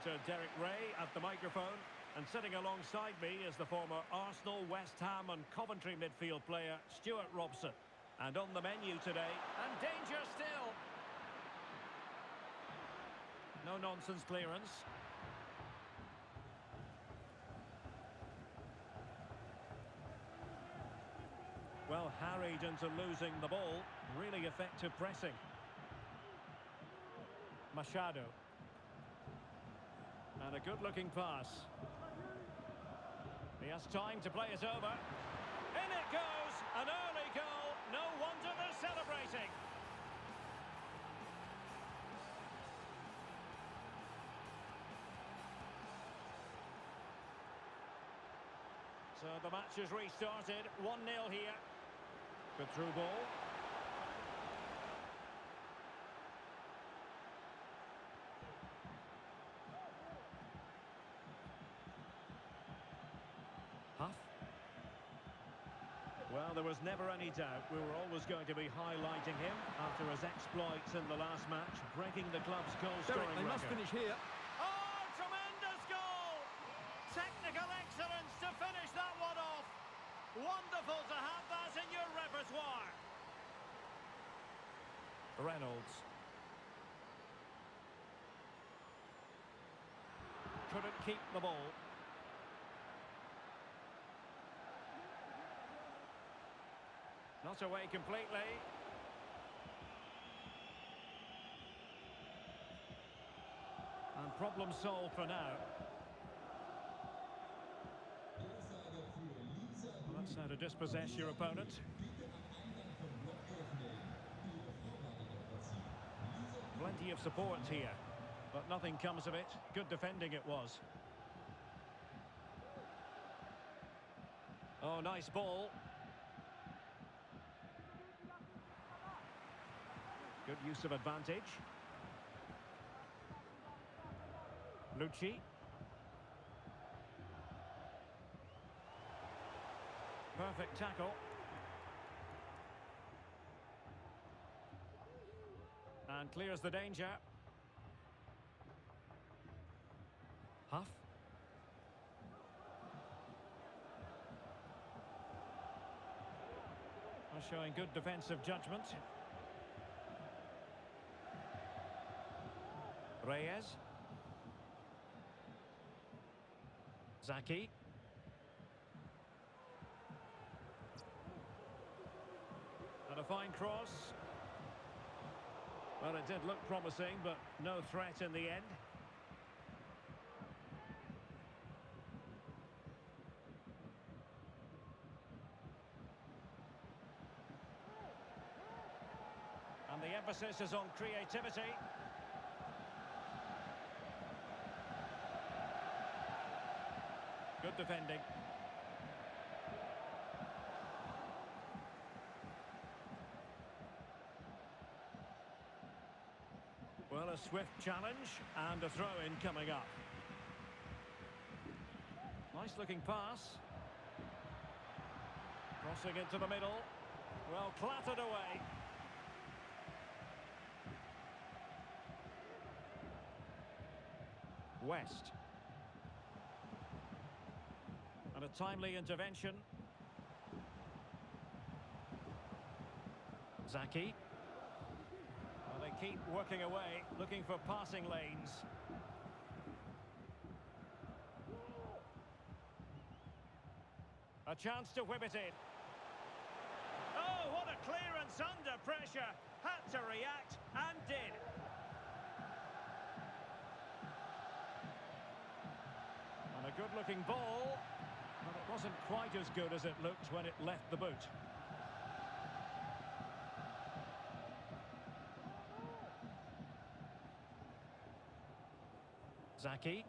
commentator, Derek Rae, at the microphone. And sitting alongside me is the former Arsenal, West Ham and Coventry midfield player, Stewart Robson. And on the menu today, and danger still. No nonsense clearance. Well, harried into losing the ball. Really effective pressing. Machado. And a good-looking pass. He has time to play it over. In it goes! An early goal. No wonder they're celebrating. So the match has restarted. 1-0 here. Good through ball. Well, there was never any doubt we were always going to be highlighting him after his exploits in the last match, breaking the club's goal-scoring Derek, they must record. finish here. Oh, tremendous goal! Technical excellence to finish that one off. Wonderful to have that in your repertoire. Reynolds. Couldn't keep the ball. Not away completely. And problem solved for now. Well, that's how to dispossess your opponent. Plenty of support here, but nothing comes of it. Good defending it was. Oh, nice ball. Good use of advantage. Lucci. Perfect tackle. And clears the danger. Huff. Well, showing good defensive judgment. Reyes. Zaki. And a fine cross. Well, it did look promising, but no threat in the end. And the emphasis is on creativity. Good defending. Well, a swift challenge and a throw-in coming up. Nice looking pass. Crossing into the middle. Well, clattered away. West. And a timely intervention. Zaki. Well, they keep working away, looking for passing lanes. A chance to whip it in. Oh, what a clearance under pressure. Had to react and did. And a good-looking ball. But it wasn't quite as good as it looked when it left the boot. Zaki.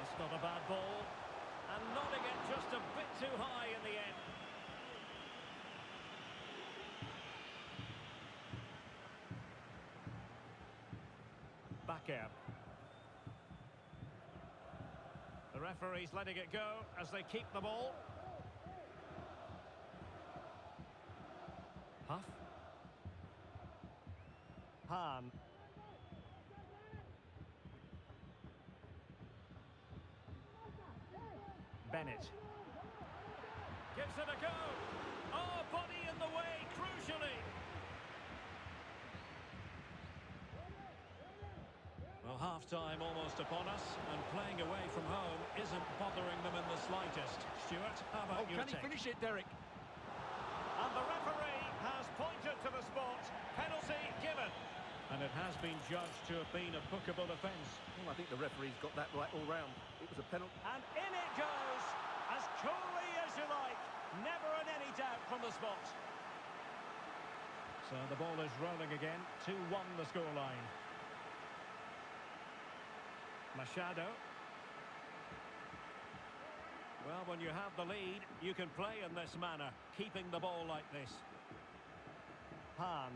It's not a bad ball. And nodding it just a bit too high in the end. Back air. The referee's letting it go as they keep the ball. Huff. Hahn. Bennett. Gives it a go. Oh, body in the way, crucially. Well, half-time almost upon us, and playing away from home isn't bothering them in the slightest. Stewart, how about Oh, your can he finish it, Derek? And the referee has pointed to the spot. Penalty given. And it has been judged to have been a bookable offence. Well, I think the referee's got that right all round. It was a penalty. And in it goes, as coolly as you like. Never in any doubt from the spot. So the ball is rolling again. 2-1 the scoreline. Machado. Well, when you have the lead, you can play in this manner, keeping the ball like this. Hahn.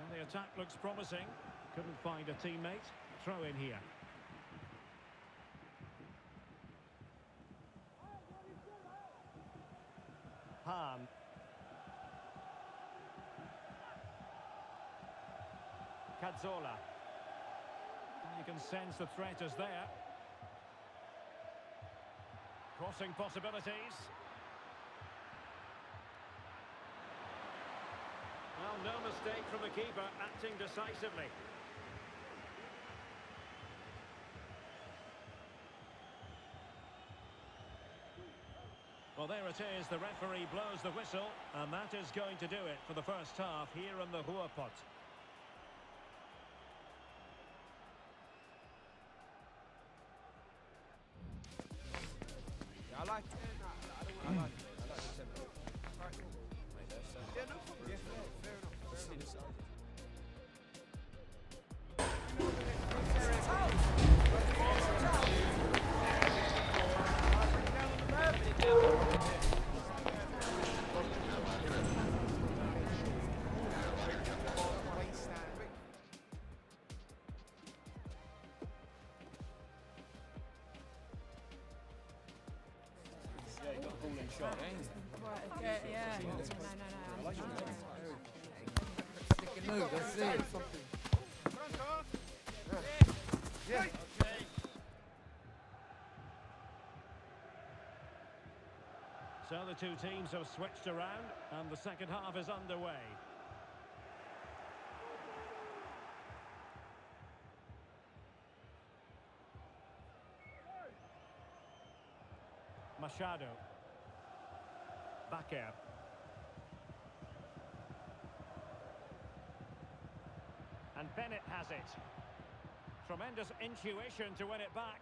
Well, the attack looks promising. Couldn't find a teammate. Throw in here. Hahn. Cazzola. You can sense the threat is there. Crossing possibilities. Well, no mistake from the keeper, acting decisively. Well, there it is. The referee blows the whistle, and that is going to do it for the first half here in the Huapot. Like it. I like it. I like the tempo. Yeah, no problem. Yeah, fair enough. Fair enough. Move, that's it. So the two teams have switched around, and the second half is underway. Machado. Baker. And Bennett has it. Tremendous intuition to win it back.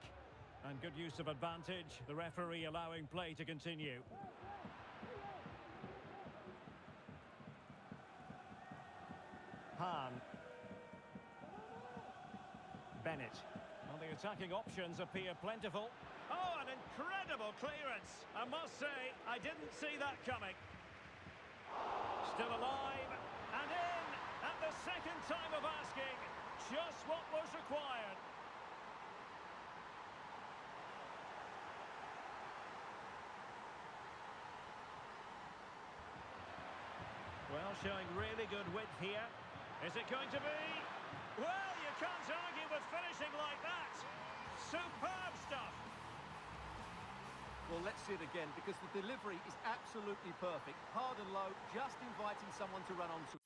And good use of advantage. The referee allowing play to continue. Hahn. Bennett. Well, the attacking options appear plentiful. Oh, an incredible clearance. I must say, I didn't see that coming. Still alive and in the second time of asking. Just what was required. Well, showing really good width here. Is it going to be? Well, you can't argue with finishing like that. Superb stuff. Well, let's see it again because the delivery is absolutely perfect. Hard and low, just inviting someone to run onto